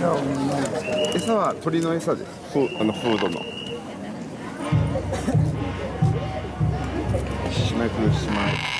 か餌は鳥の餌です。フーあのフードの。しまいくるしまい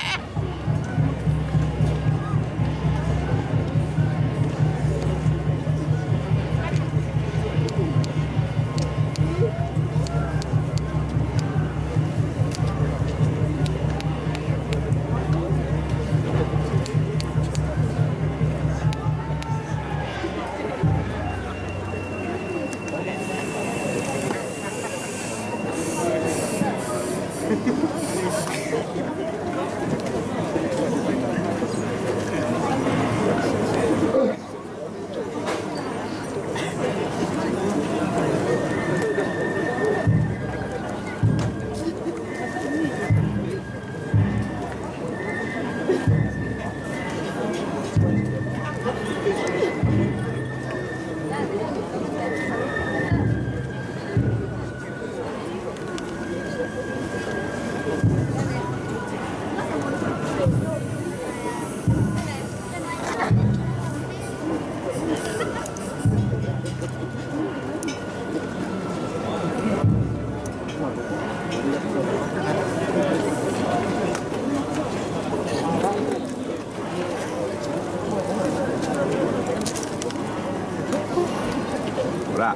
是的。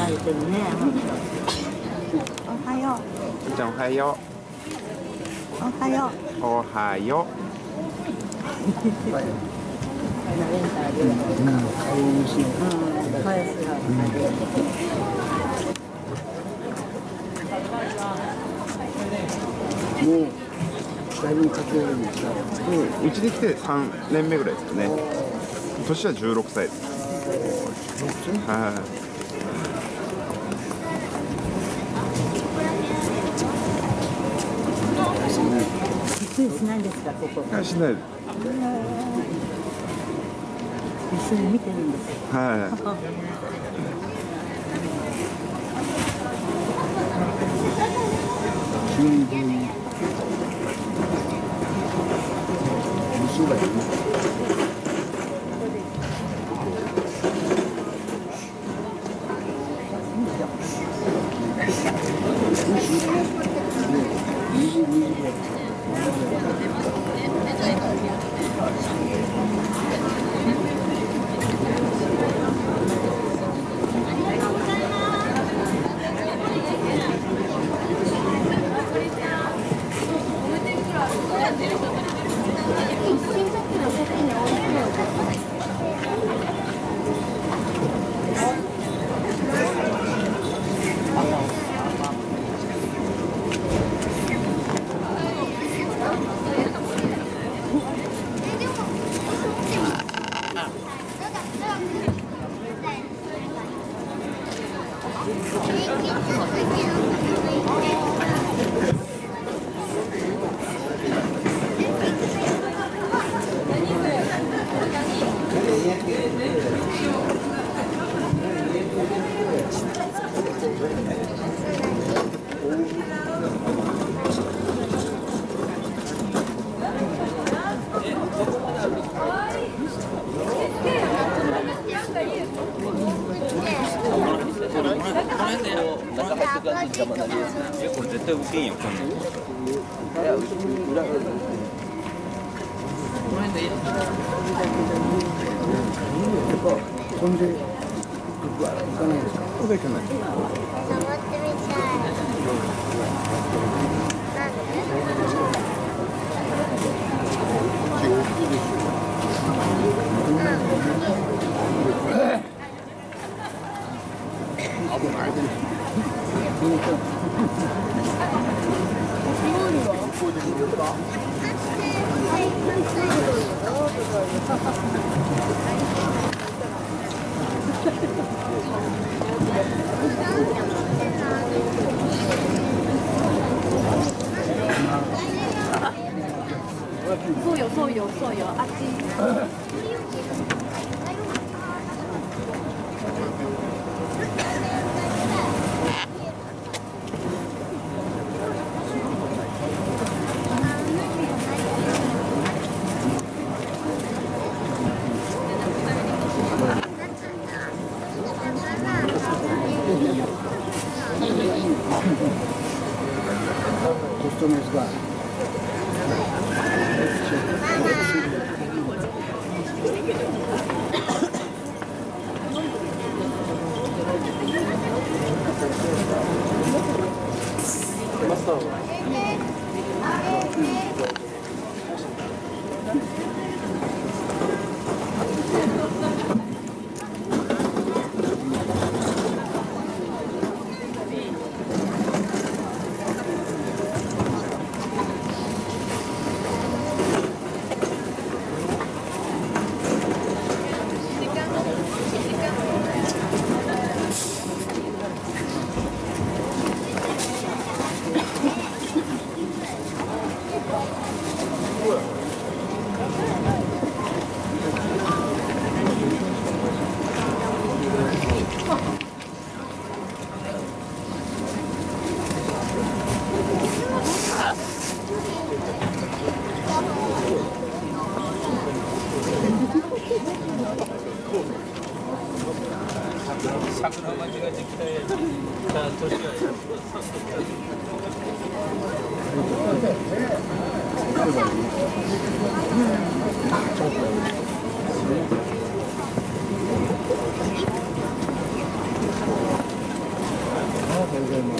慣れてるね。おはよみーちゃんおはよう。おはよう。うおはよレンタルで。もうだいぶ活動にした。うん。うちに来て3年目ぐらいですかね。年は16歳です。はい。びっくりしないんですかここ。はいしない。です一緒に見てるんですはい。急に急に虫がい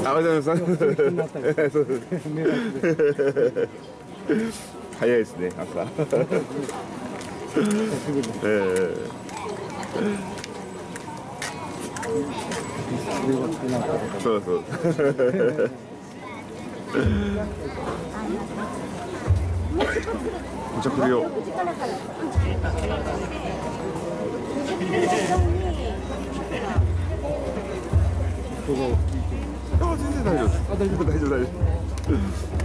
あおはようございます。早いですね朝。ええ。そうそう。お茶来るよあ全然大丈夫。あ大丈夫大丈夫大丈夫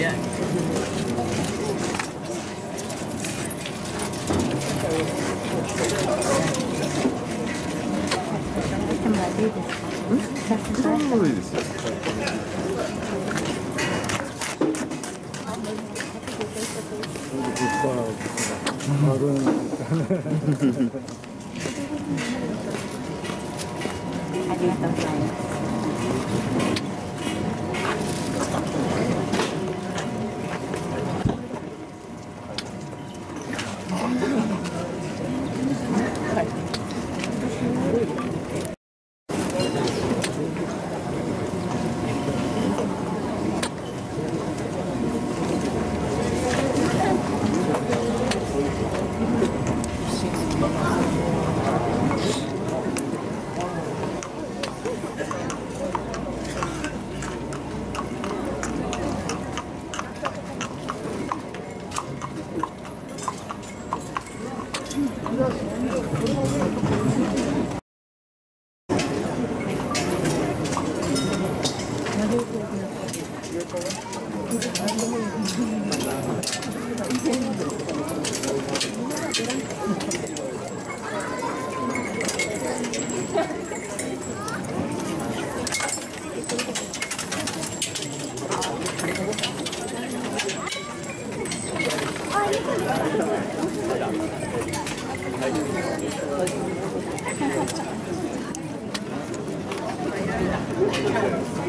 Yeah. ありがとうございます。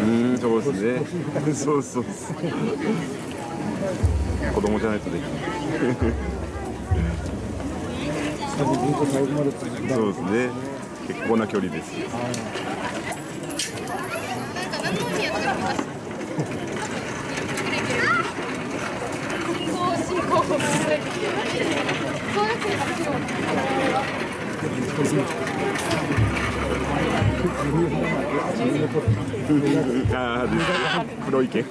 うんそうですねそうそうそう。子供じゃないとできない。そうですね結構な距離ですああ、黒い毛。